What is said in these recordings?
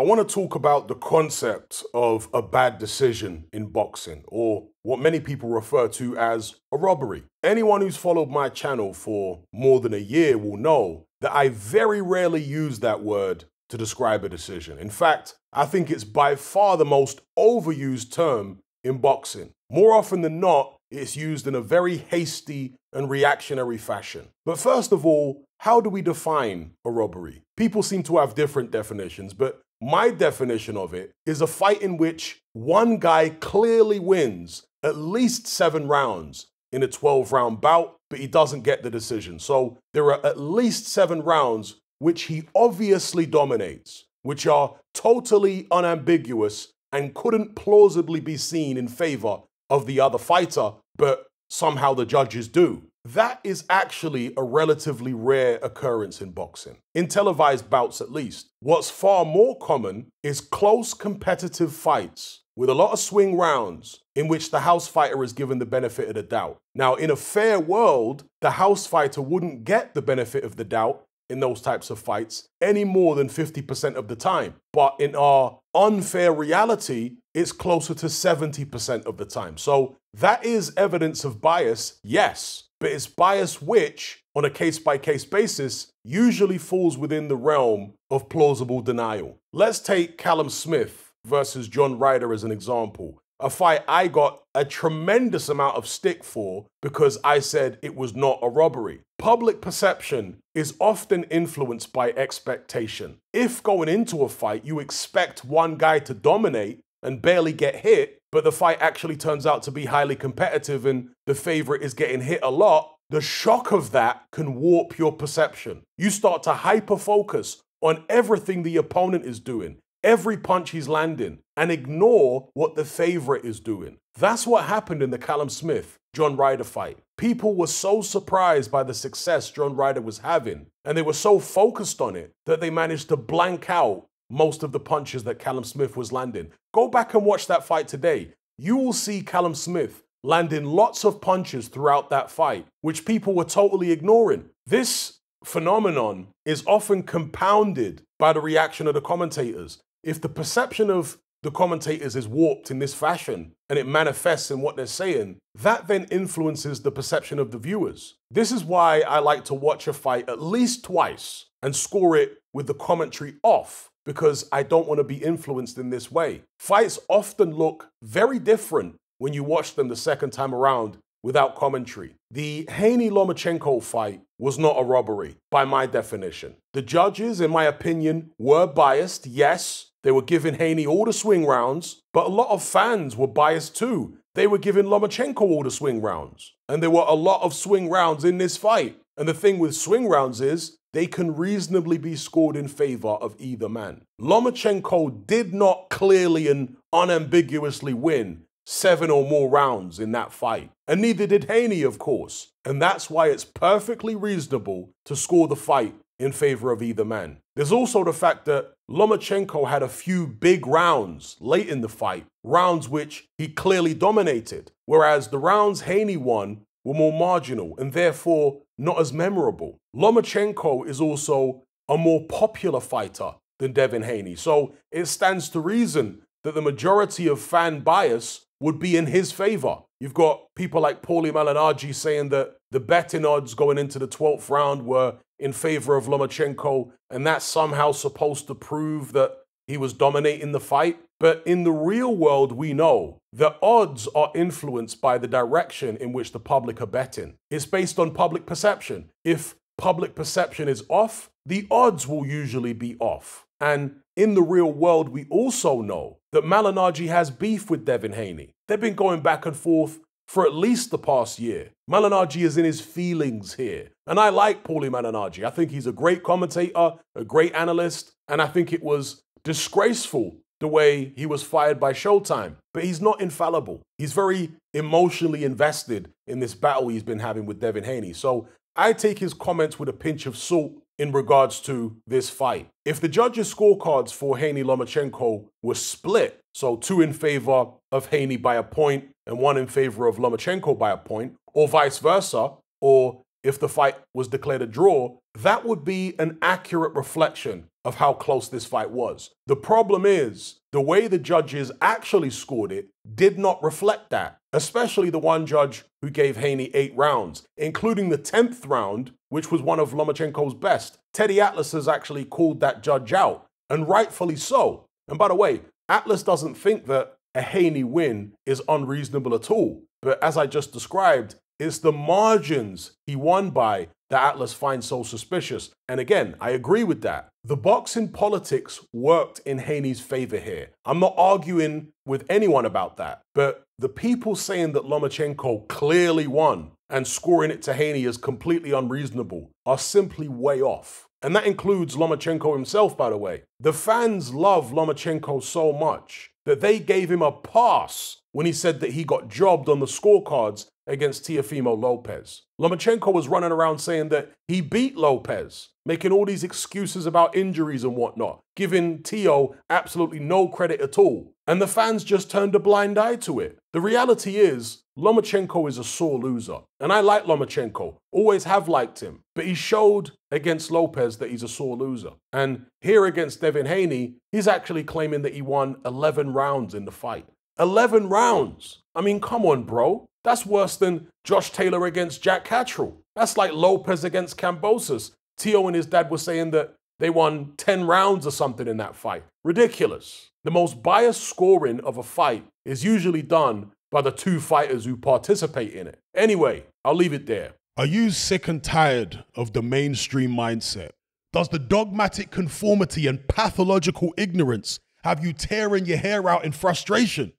I want to talk about the concept of a bad decision in boxing, or what many people refer to as a robbery. Anyone who's followed my channel for more than a year will know that I very rarely use that word to describe a decision. In fact, I think it's by far the most overused term in boxing. More often than not, it's used in a very hasty and reactionary fashion. But first of all, how do we define a robbery? People seem to have different definitions, but my definition of it is a fight in which one guy clearly wins at least seven rounds in a 12 round bout, but he doesn't get the decision. So there are at least seven rounds which he obviously dominates, which are totally unambiguous and couldn't plausibly be seen in favor of the other fighter, but somehow the judges do. That is actually a relatively rare occurrence in boxing, in televised bouts at least. What's far more common is close competitive fights with a lot of swing rounds in which the house fighter is given the benefit of the doubt. Now, in a fair world, the house fighter wouldn't get the benefit of the doubt in those types of fights any more than 50% of the time. But in our unfair reality, it's closer to 70% of the time. So that is evidence of bias, yes but it's bias which, on a case by case basis, usually falls within the realm of plausible denial. Let's take Callum Smith versus John Ryder as an example. A fight I got a tremendous amount of stick for because I said it was not a robbery. Public perception is often influenced by expectation. If going into a fight you expect one guy to dominate and barely get hit, but the fight actually turns out to be highly competitive and the favorite is getting hit a lot, the shock of that can warp your perception. You start to hyper focus on everything the opponent is doing, every punch he's landing, and ignore what the favorite is doing. That's what happened in the Callum Smith John Ryder fight. People were so surprised by the success John Ryder was having, and they were so focused on it that they managed to blank out most of the punches that Callum Smith was landing. Go back and watch that fight today. You will see Callum Smith landing lots of punches throughout that fight, which people were totally ignoring. This phenomenon is often compounded by the reaction of the commentators. If the perception of the commentators is warped in this fashion and it manifests in what they're saying, that then influences the perception of the viewers. This is why I like to watch a fight at least twice and score it with the commentary off because I don't want to be influenced in this way. Fights often look very different when you watch them the second time around without commentary. The Haney Lomachenko fight was not a robbery, by my definition. The judges, in my opinion, were biased, yes. They were giving Haney all the swing rounds, but a lot of fans were biased too. They were giving Lomachenko all the swing rounds. And there were a lot of swing rounds in this fight. And the thing with swing rounds is they can reasonably be scored in favor of either man. Lomachenko did not clearly and unambiguously win seven or more rounds in that fight, and neither did Haney, of course. And that's why it's perfectly reasonable to score the fight in favor of either man. There's also the fact that Lomachenko had a few big rounds late in the fight, rounds which he clearly dominated, whereas the rounds Haney won were more marginal and therefore not as memorable. Lomachenko is also a more popular fighter than Devin Haney, so it stands to reason that the majority of fan bias would be in his favor. You've got people like Paulie Malignaggi saying that the betting odds going into the 12th round were in favor of Lomachenko, and that's somehow supposed to prove that he was dominating the fight. But in the real world, we know the odds are influenced by the direction in which the public are betting. It's based on public perception. If public perception is off, the odds will usually be off. And in the real world, we also know that Malignaggi has beef with Devin Haney. They've been going back and forth for at least the past year. Malignaggi is in his feelings here. And I like Paulie Malignaggi. I think he's a great commentator, a great analyst, and I think it was disgraceful the way he was fired by Showtime. But he's not infallible. He's very emotionally invested in this battle he's been having with Devin Haney. So I take his comments with a pinch of salt in regards to this fight. If the judges' scorecards for Haney Lomachenko were split, so two in favor of Haney by a point and one in favor of Lomachenko by a point, or vice versa, or if the fight was declared a draw, that would be an accurate reflection of how close this fight was. The problem is, the way the judges actually scored it did not reflect that, especially the one judge who gave Haney eight rounds, including the 10th round, which was one of Lomachenko's best. Teddy Atlas has actually called that judge out, and rightfully so. And by the way, Atlas doesn't think that a Haney win is unreasonable at all. But as I just described, it's the margins he won by that Atlas finds so suspicious. And again, I agree with that. The boxing politics worked in Haney's favor here. I'm not arguing with anyone about that. But the people saying that Lomachenko clearly won and scoring it to Haney is completely unreasonable are simply way off. And that includes Lomachenko himself, by the way. The fans love Lomachenko so much that they gave him a pass when he said that he got jobbed on the scorecards against Teofimo Lopez. Lomachenko was running around saying that he beat Lopez, making all these excuses about injuries and whatnot, giving Tio absolutely no credit at all. And the fans just turned a blind eye to it. The reality is, Lomachenko is a sore loser. And I like Lomachenko, always have liked him. But he showed against Lopez that he's a sore loser. And here against Devin Haney, he's actually claiming that he won 11 rounds in the fight. 11 rounds. I mean, come on, bro. That's worse than Josh Taylor against Jack Catterall. That's like Lopez against Kambosos. Tio and his dad were saying that they won 10 rounds or something in that fight. Ridiculous. The most biased scoring of a fight is usually done by the two fighters who participate in it. Anyway, I'll leave it there. Are you sick and tired of the mainstream mindset? Does the dogmatic conformity and pathological ignorance have you tearing your hair out in frustration?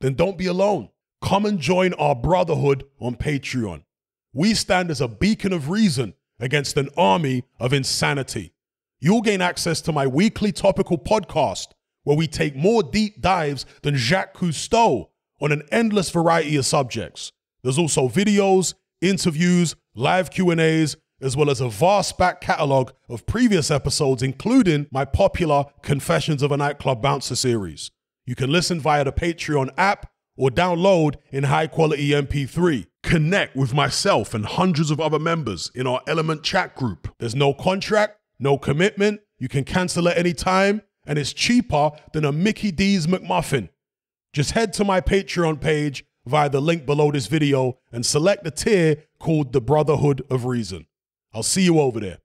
then don't be alone. Come and join our brotherhood on Patreon. We stand as a beacon of reason against an army of insanity. You'll gain access to my weekly topical podcast where we take more deep dives than Jacques Cousteau on an endless variety of subjects. There's also videos, interviews, live Q&As, as well as a vast back catalog of previous episodes including my popular Confessions of a Nightclub Bouncer series. You can listen via the Patreon app or download in high quality MP3. Connect with myself and hundreds of other members in our Element chat group. There's no contract, no commitment. You can cancel at any time, and it's cheaper than a Mickey D's McMuffin. Just head to my Patreon page via the link below this video and select the tier called the Brotherhood of Reason. I'll see you over there.